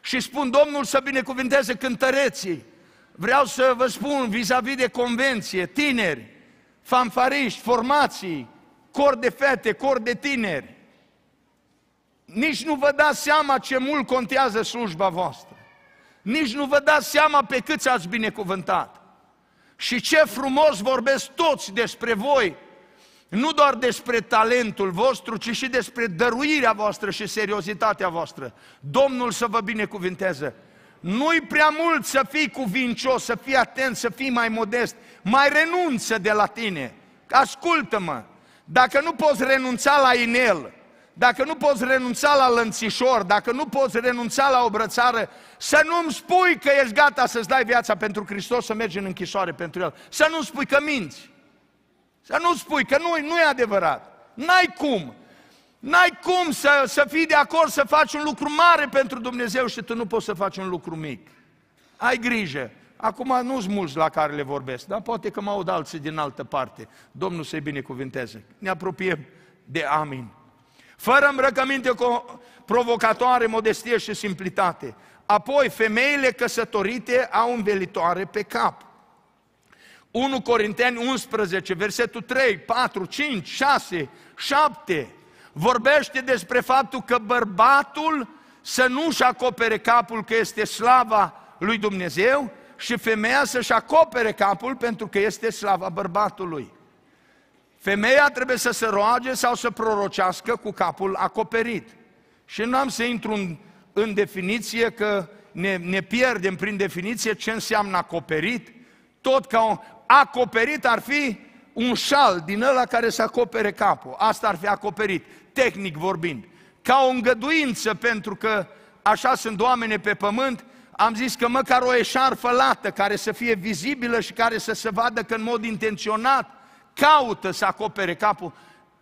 Și spun Domnul să binecuvânteze cântăreții. Vreau să vă spun vis-a-vis de convenție, tineri, fanfariști, formații, cor de fete, cor de tineri. Nici nu vă dați seama ce mult contează slujba voastră. Nici nu vă dați seama pe cât ați binecuvântat. Și ce frumos vorbesc toți despre voi, nu doar despre talentul vostru, ci și despre dăruirea voastră și seriozitatea voastră. Domnul să vă binecuvinteze. Nu-i prea mult să fii cuvincios, să fii atent, să fii mai modest. Mai renunță de la tine. Ascultă-mă, dacă nu poți renunța la inel, dacă nu poți renunța la lănțișor, dacă nu poți renunța la o brățară, să nu-mi spui că ești gata să-ți dai viața pentru Hristos, să mergi în închisoare pentru El. Să nu spui că minți. Să nu spui că nu, nu e adevărat. N-ai cum. N-ai cum să, să fii de acord să faci un lucru mare pentru Dumnezeu și tu nu poți să faci un lucru mic. Ai grijă. Acum nu sunt mulți la care le vorbesc, dar poate că mă aud alții din altă parte. Domnul să-i binecuvinteze. Ne apropiem de amin. Fără îmbrăcăminte provocatoare, modestie și simplitate. Apoi, femeile căsătorite au învelitoare pe cap. 1 Corinteni 11, versetul 3, 4, 5, 6, 7 vorbește despre faptul că bărbatul să nu-și acopere capul că este slava lui Dumnezeu și femeia să-și acopere capul pentru că este slava bărbatului. Femeia trebuie să se roage sau să prorocească cu capul acoperit. Și nu am să intru în, în definiție că ne, ne pierdem prin definiție ce înseamnă acoperit. Tot ca un acoperit ar fi un șal din ăla care să acopere capul. Asta ar fi acoperit, tehnic vorbind. Ca o îngăduință, pentru că așa sunt oameni pe pământ, am zis că măcar o eșarfă lată care să fie vizibilă și care să se vadă că în mod intenționat caută să acopere capul.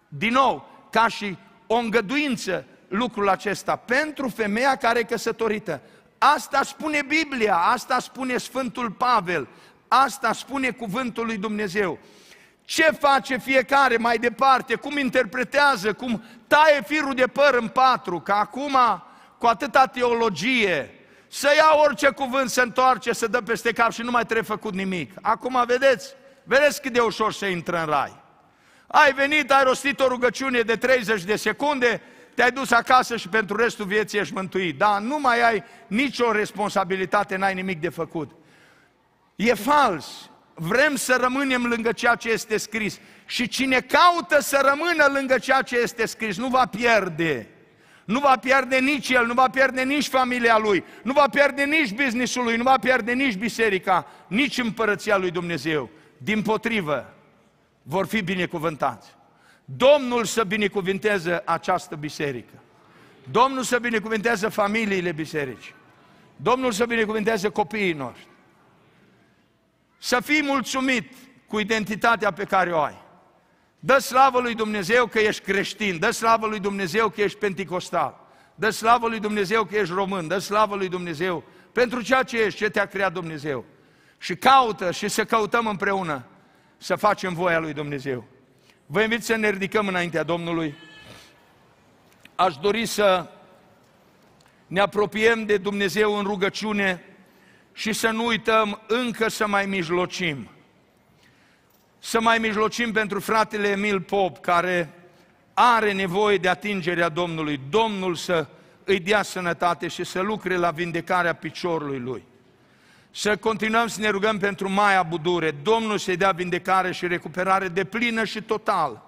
Din nou, ca și o îngăduință lucrul acesta pentru femeia care e căsătorită. Asta spune Biblia, asta spune Sfântul Pavel, asta spune cuvântul lui Dumnezeu. Ce face fiecare mai departe, cum interpretează, cum taie firul de păr în patru, că acum, cu atâta teologie, să ia orice cuvânt, se întoarce, să dă peste cap și nu mai trebuie făcut nimic. Acum, vedeți, vedeți cât de ușor să intră în rai. Ai venit, ai rostit o rugăciune de 30 de secunde, te-ai dus acasă și pentru restul vieții ești mântuit. Da, nu mai ai nicio responsabilitate, n-ai nimic de făcut. E fals. Vrem să rămânem lângă ceea ce este scris. Și cine caută să rămână lângă ceea ce este scris, nu va pierde. Nu va pierde nici el, nu va pierde nici familia lui, nu va pierde nici businessul lui, nu va pierde nici biserica, nici împărăția lui Dumnezeu. Din potrivă, vor fi binecuvântați. Domnul să binecuvinteze această biserică. Domnul să binecuvânteze familiile bisericii. Domnul să binecuvânteze copiii noștri. Să fii mulțumit cu identitatea pe care o ai. Dă slavă lui Dumnezeu că ești creștin, dă slavă lui Dumnezeu că ești penticostal, dă slavă lui Dumnezeu că ești român, dă slavă lui Dumnezeu pentru ceea ce ești, ce te-a creat Dumnezeu. Și caută și să căutăm împreună să facem voia lui Dumnezeu. Vă invit să ne ridicăm înaintea Domnului. Aș dori să ne apropiem de Dumnezeu în rugăciune și să nu uităm încă să mai mijlocim. Să mai mijlocim pentru fratele Emil Pop, care are nevoie de atingerea Domnului. Domnul să îi dea sănătate și să lucre la vindecarea piciorului lui. Să continuăm să ne rugăm pentru Maia Budure, Domnul să-i dea vindecare și recuperare de plină și total.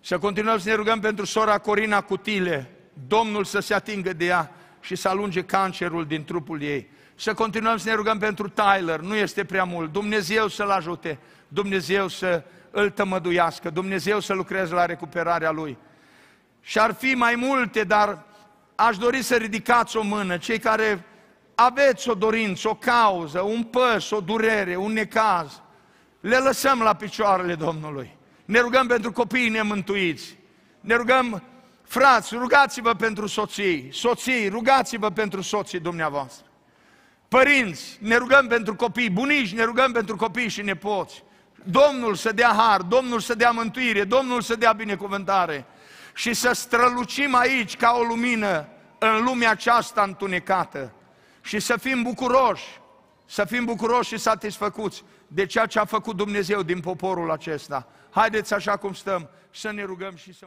Să continuăm să ne rugăm pentru sora Corina Cutile, Domnul să se atingă de ea și să alunge cancerul din trupul ei. Să continuăm să ne rugăm pentru Tyler, nu este prea mult. Dumnezeu să-l ajute, Dumnezeu să îl tămăduiască, Dumnezeu să lucreze la recuperarea lui. Și ar fi mai multe, dar aș dori să ridicați o mână, cei care aveți o dorință, o cauză, un păs, o durere, un necaz, le lăsăm la picioarele Domnului. Ne rugăm pentru copiii nemântuiți. Ne rugăm, frați, rugați-vă pentru soții, soții, rugați-vă pentru soții dumneavoastră. Părinți, ne rugăm pentru copii, bunici, ne rugăm pentru copii și nepoți. Domnul să dea har, Domnul să dea mântuire, Domnul să dea binecuvântare și să strălucim aici ca o lumină în lumea aceasta întunecată și să fim bucuroși, să fim bucuroși și satisfăcuți de ceea ce a făcut Dumnezeu din poporul acesta. Haideți așa cum stăm să ne rugăm și să